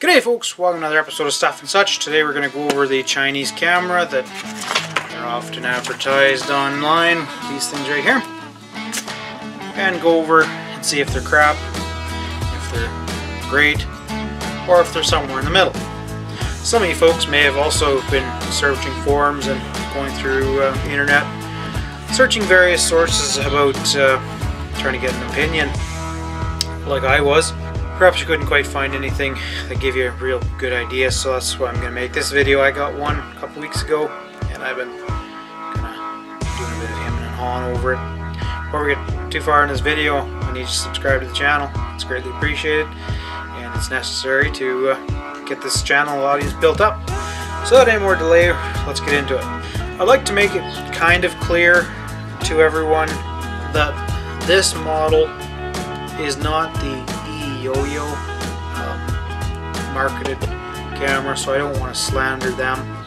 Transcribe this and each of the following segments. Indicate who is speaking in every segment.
Speaker 1: G'day folks, welcome to another episode of Stuff and Such. Today we're going to go over the Chinese camera that are often advertised online, these things right here. And go over and see if they're crap, if they're great, or if they're somewhere in the middle. Some of you folks may have also been searching forums and going through uh, the internet, searching various sources about uh, trying to get an opinion, like I was. Perhaps you couldn't quite find anything that gave you a real good idea, so that's why I'm going to make this video. I got one a couple weeks ago, and I've been kind of doing a bit of him and hawing over it. Before we get too far in this video, I need you to subscribe to the channel. It's greatly appreciated, and it's necessary to uh, get this channel audience built up. So without any more delay, let's get into it. I'd like to make it kind of clear to everyone that this model is not the Yo-Yo um, marketed camera, so I don't want to slander them.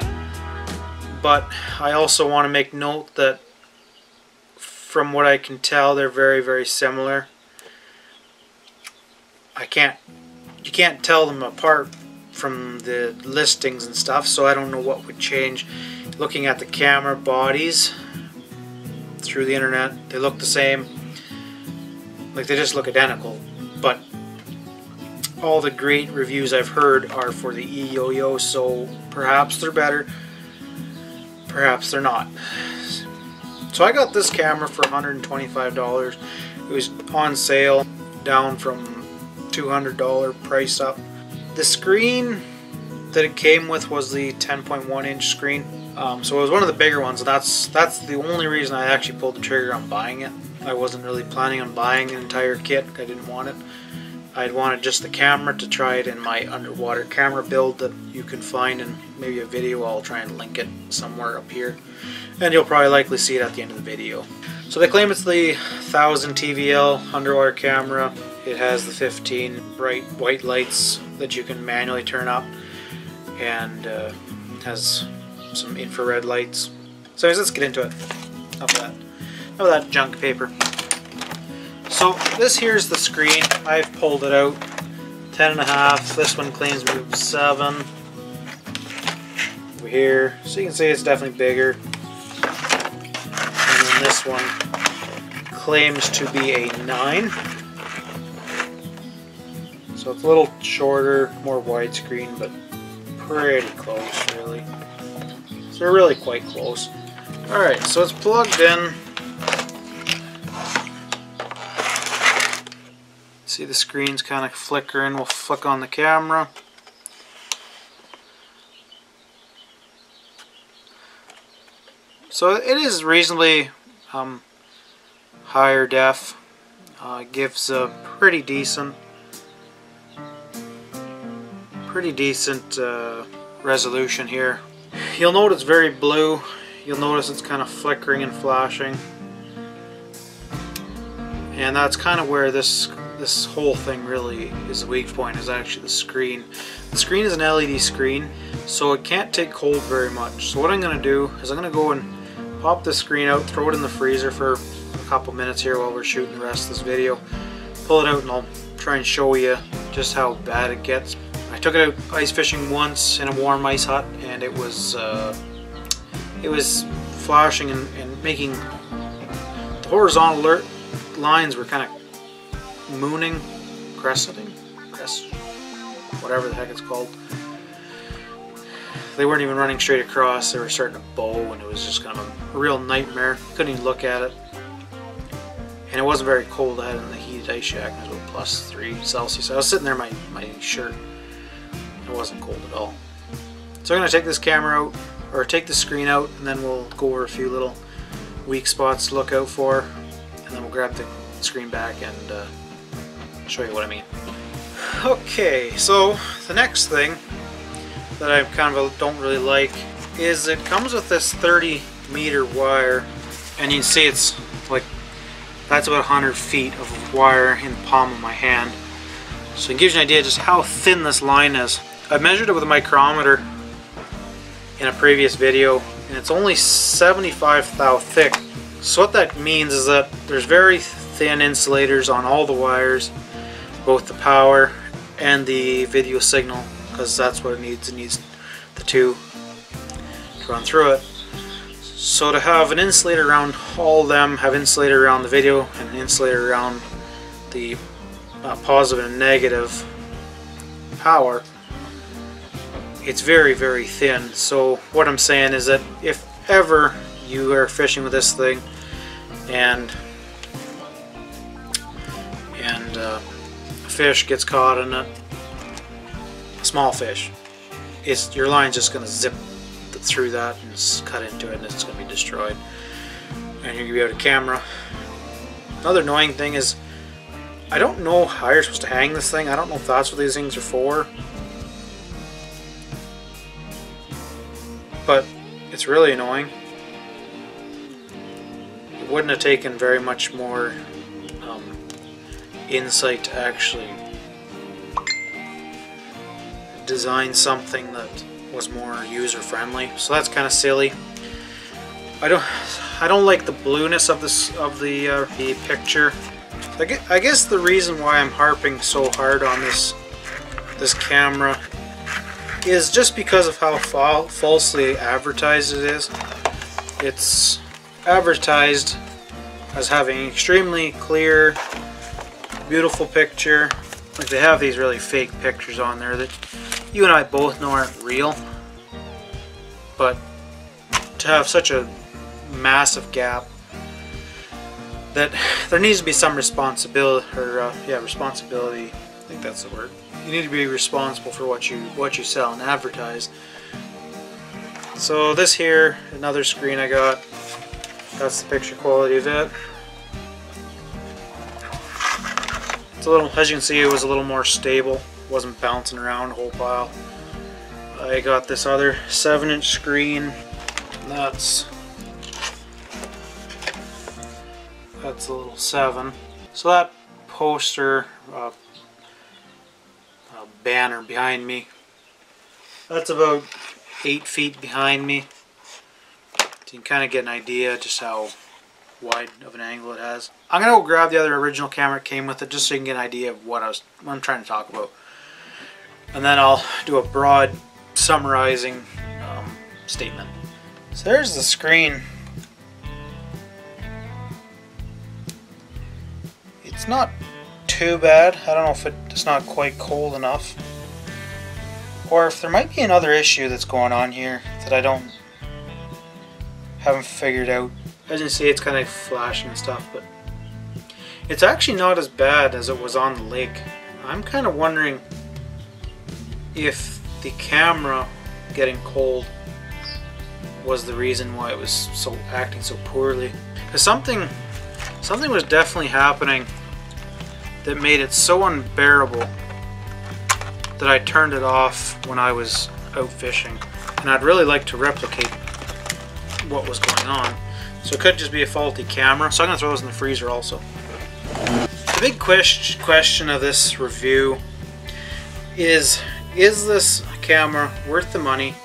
Speaker 1: But I also want to make note that from what I can tell, they're very, very similar. I can't, you can't tell them apart from the listings and stuff, so I don't know what would change. Looking at the camera bodies through the internet, they look the same. Like they just look identical, all the great reviews I've heard are for the Eyoyo, so perhaps they're better, perhaps they're not. So I got this camera for $125. It was on sale, down from $200 price up. The screen that it came with was the 10.1 inch screen. Um, so it was one of the bigger ones, that's that's the only reason I actually pulled the trigger on buying it. I wasn't really planning on buying an entire kit. I didn't want it. I'd wanted just the camera to try it in my underwater camera build that you can find in maybe a video. I'll try and link it somewhere up here. And you'll probably likely see it at the end of the video. So they claim it's the 1000 TVL underwater camera. It has the 15 bright white lights that you can manually turn up and uh, has some infrared lights. So let's get into it. Of that. Of that junk paper. So this here's the screen. I've pulled it out. Ten and a half. This one claims to be seven. Over here. So you can see it's definitely bigger. And then this one claims to be a nine. So it's a little shorter, more widescreen, but pretty close really. So they're really quite close. Alright, so it's plugged in. See the screen's kind of flickering. We'll flick on the camera. So it is reasonably um, higher def. Uh, gives a pretty decent, pretty decent uh, resolution here. You'll notice it's very blue. You'll notice it's kind of flickering and flashing. And that's kind of where this this whole thing really is the weak point is actually the screen. The screen is an LED screen so it can't take cold very much. So what I'm going to do is I'm going to go and pop the screen out, throw it in the freezer for a couple minutes here while we're shooting the rest of this video. Pull it out and I'll try and show you just how bad it gets. I took it out ice fishing once in a warm ice hut and it was uh, it was flashing and, and making the horizontal lines were kind of mooning, crescenting, crest, whatever the heck it's called. They weren't even running straight across, they were starting to bow and it was just kind of a real nightmare. Couldn't even look at it. And it wasn't very cold, I had in the heated ice shack, it was about plus 3 Celsius. I was sitting there in my, my shirt, it wasn't cold at all. So I'm going to take this camera out, or take the screen out, and then we'll go over a few little weak spots to look out for, and then we'll grab the screen back and uh, show you what I mean. Okay, so the next thing that I kind of don't really like is it comes with this 30 meter wire and you can see it's like that's about 100 feet of wire in the palm of my hand. So it gives you an idea just how thin this line is. I measured it with a micrometer in a previous video and it's only 75 thou thick. So what that means is that there's very thin insulators on all the wires both the power and the video signal because that's what it needs. It needs the two to run through it. So to have an insulator around all of them, have insulator around the video and an insulator around the uh, positive and negative power, it's very very thin. So what I'm saying is that if ever you are fishing with this thing and and uh, fish gets caught in it, a small fish, it's your line's just going to zip through that and cut into it and it's going to be destroyed. And you're going to be out of camera. Another annoying thing is I don't know how you're supposed to hang this thing. I don't know if that's what these things are for. But it's really annoying. It wouldn't have taken very much more insight to actually design something that was more user friendly. So that's kind of silly. I don't I don't like the blueness of this of the uh, the picture. I guess, I guess the reason why I'm harping so hard on this this camera is just because of how fa falsely advertised it is. It's advertised as having extremely clear, beautiful picture. Like they have these really fake pictures on there that you and I both know aren't real. But to have such a massive gap that there needs to be some responsibility or uh, yeah responsibility. I think that's the word. You need to be responsible for what you what you sell and advertise. So this here another screen I got. That's the picture quality of it it's a little as you can see it was a little more stable. Wasn't bouncing around a whole pile. I got this other 7 inch screen. That's that's a little 7 so that poster uh, uh, banner behind me that's about 8 feet behind me. So you can kind of get an idea just how wide of an angle it has I'm gonna go grab the other original camera it came with it just so you can get an idea of what I was what I'm trying to talk about and then I'll do a broad summarizing um, statement. So there's the screen. It's not too bad. I don't know if it's not quite cold enough. Or if there might be another issue that's going on here that I don't haven't figured out. As you see it's kind of flashing and stuff, but it's actually not as bad as it was on the lake. I'm kind of wondering if the camera getting cold was the reason why it was so acting so poorly. Because something, something was definitely happening that made it so unbearable that I turned it off when I was out fishing. And I'd really like to replicate what was going on. So it could just be a faulty camera. So I'm going to throw this in the freezer also. The big question of this review is is this camera worth the money?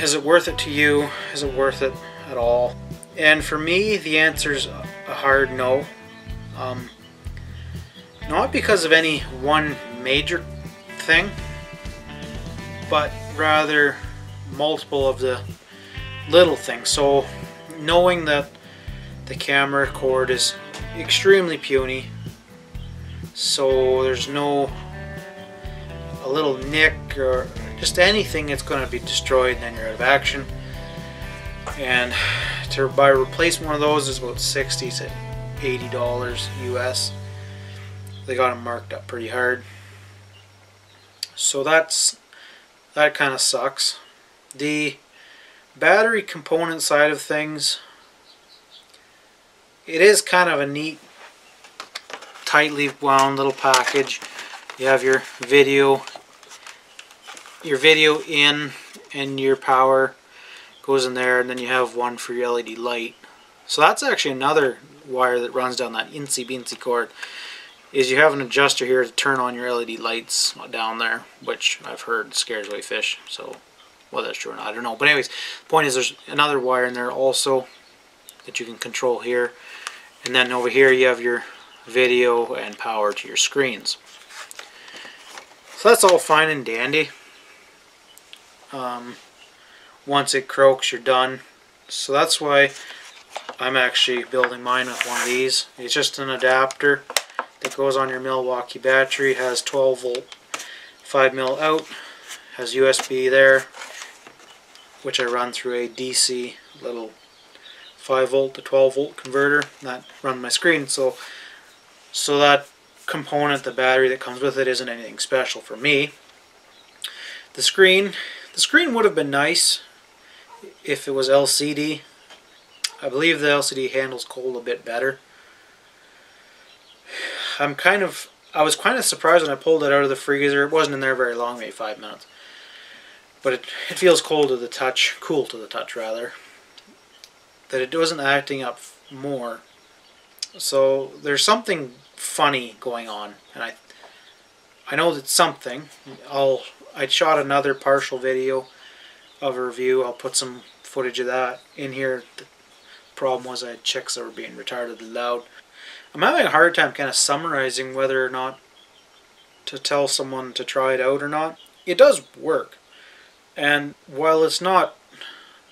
Speaker 1: Is it worth it to you? Is it worth it at all? And for me, the answer is a hard no. Um, not because of any one major thing, but rather multiple of the little things. So knowing that the camera cord is extremely puny, so there's no a little nick or just anything that's going to be destroyed and then you're out of action. And to buy replace one of those is about 60 to 80 dollars US. They got them marked up pretty hard. So that's that kind of sucks. The battery component side of things it is kind of a neat tightly wound little package. You have your video your video in and your power goes in there and then you have one for your LED light. So that's actually another wire that runs down that incy beansy cord is you have an adjuster here to turn on your LED lights down there which I've heard scares away fish so whether that's true or not I don't know but anyways point is there's another wire in there also that you can control here and then over here you have your video and power to your screens So that's all fine and dandy. Um, once it croaks, you're done. So that's why I'm actually building mine with one of these. It's just an adapter that goes on your Milwaukee battery. Has 12 volt, 5 mil out. Has USB there, which I run through a DC little 5 volt to 12 volt converter that run my screen. So, so that component, the battery that comes with it, isn't anything special for me. The screen, the screen would have been nice if it was LCD. I believe the LCD handles cold a bit better. I'm kind of, I was kind of surprised when I pulled it out of the freezer. It wasn't in there very long, maybe five minutes. But it, it feels cold to the touch, cool to the touch rather. That it wasn't acting up more. So there's something funny going on, and I I know that something. I'll I shot another partial video of a review. I'll put some footage of that in here. The problem was I had chicks that were being retardedly loud. I'm having a hard time kind of summarizing whether or not to tell someone to try it out or not. It does work. And while it's not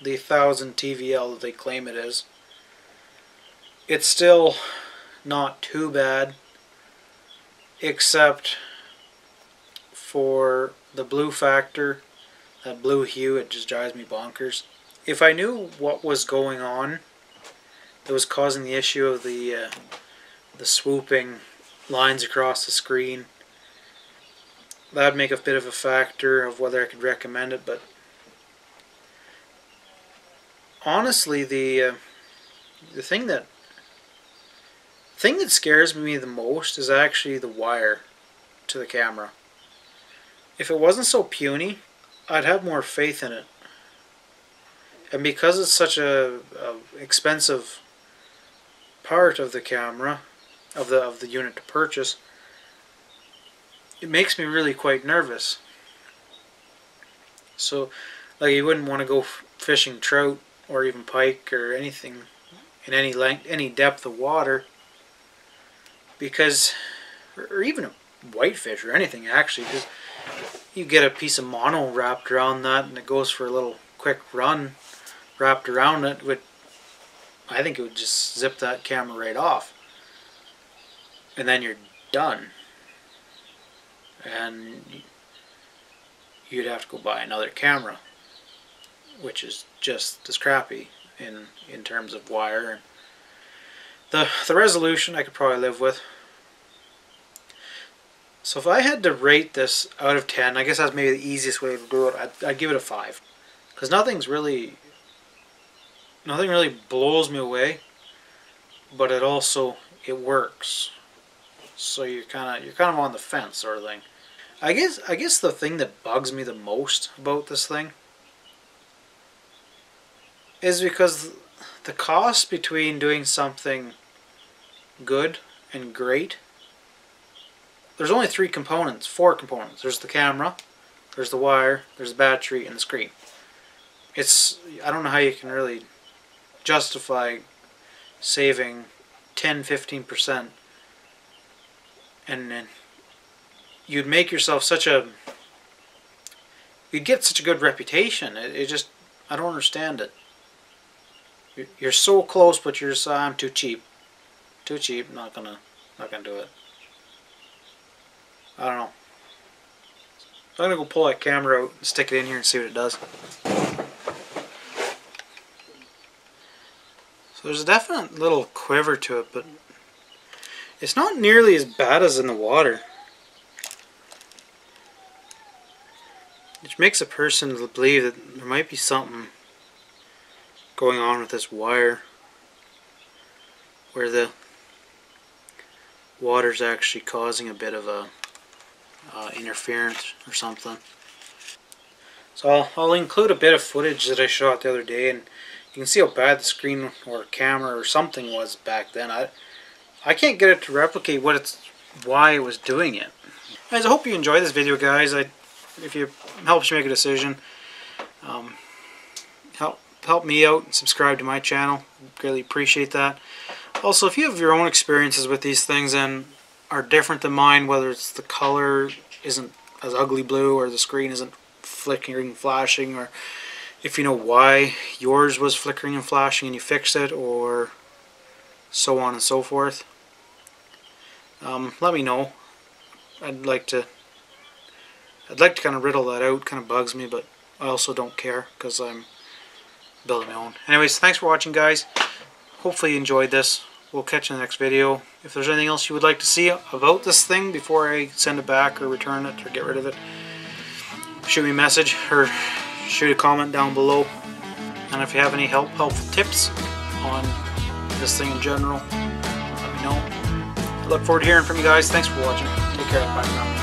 Speaker 1: the 1000 TVL that they claim it is, it's still not too bad except for the blue factor that blue hue it just drives me bonkers. If I knew what was going on that was causing the issue of the uh, the swooping lines across the screen that'd make a bit of a factor of whether I could recommend it but honestly the uh, the thing that thing that scares me the most is actually the wire to the camera. If it wasn't so puny, I'd have more faith in it. And because it's such a, a expensive part of the camera, of the of the unit to purchase, it makes me really quite nervous. So, like you wouldn't want to go fishing trout or even pike or anything in any length, any depth of water because, or even a whitefish or anything actually, because you get a piece of mono wrapped around that and it goes for a little quick run wrapped around it, would I think it would just zip that camera right off. And then you're done. And you'd have to go buy another camera, which is just as crappy in in terms of wire the, the resolution I could probably live with. So if I had to rate this out of 10, I guess that's maybe the easiest way to do it. I'd, I'd give it a 5. Because nothing's really, nothing really blows me away. But it also, it works. So you're kind of, you're kind of on the fence sort of thing. I guess, I guess the thing that bugs me the most about this thing is because the cost between doing something good and great there's only three components four components there's the camera there's the wire there's the battery and the screen it's I don't know how you can really justify saving 10 15 percent and then you'd make yourself such a you'd get such a good reputation it, it just I don't understand it you're so close, but you're just, ah, I'm too cheap. Too cheap. Not gonna, not gonna do it. I don't know. So I'm gonna go pull that camera out and stick it in here and see what it does. So there's a definite little quiver to it, but it's not nearly as bad as in the water. Which makes a person believe that there might be something going on with this wire where the water's actually causing a bit of a uh, interference or something. So I'll, I'll, include a bit of footage that I shot the other day and you can see how bad the screen or camera or something was back then. I, I can't get it to replicate what it's why it was doing it. Guys, I hope you enjoyed this video guys. I, if it helps you make a decision, um, help help me out and subscribe to my channel. Greatly appreciate that. Also, if you have your own experiences with these things and are different than mine, whether it's the color isn't as ugly blue or the screen isn't flickering, and flashing, or if you know why yours was flickering and flashing and you fixed it, or so on and so forth. Um, let me know. I'd like to. I'd like to kind of riddle that out. Kind of bugs me, but I also don't care because I'm building my own. Anyways, thanks for watching, guys. Hopefully you enjoyed this. We'll catch you in the next video. If there's anything else you would like to see about this thing before I send it back or return it or get rid of it, shoot me a message or shoot a comment down below. And if you have any help, helpful tips on this thing in general, let me know. Look forward to hearing from you guys. Thanks for watching. Take care. Bye now.